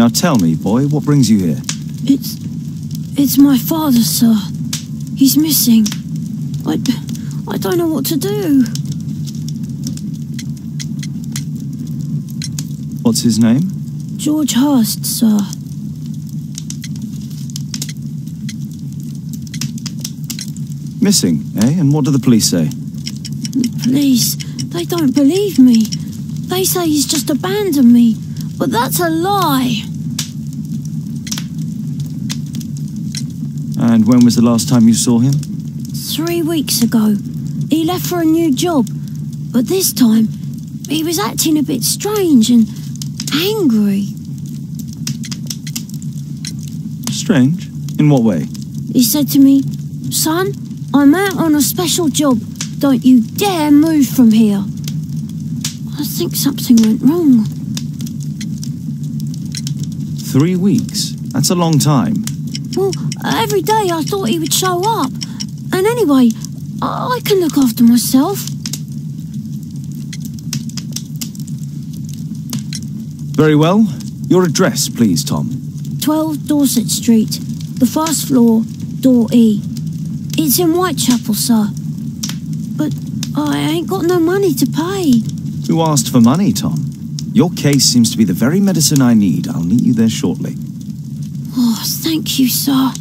Now tell me, boy, what brings you here? It's. It's my father, sir. He's missing. I. I don't know what to do. What's his name? George Hurst, sir. Missing, eh? And what do the police say? Police, they don't believe me. They say he's just abandoned me. But that's a lie. And when was the last time you saw him? Three weeks ago. He left for a new job. But this time, he was acting a bit strange and angry. Strange. In what way? He said to me, Son, I'm out on a special job. Don't you dare move from here. I think something went wrong. Three weeks. That's a long time. Well, every day I thought he would show up. And anyway, I, I can look after myself. Very well. Your address, please, Tom. 12 Dorset Street, the first floor, door E. It's in Whitechapel, sir. But I ain't got no money to pay. Who asked for money, Tom? Your case seems to be the very medicine I need. I'll meet you there shortly. Oh, thank you, sir.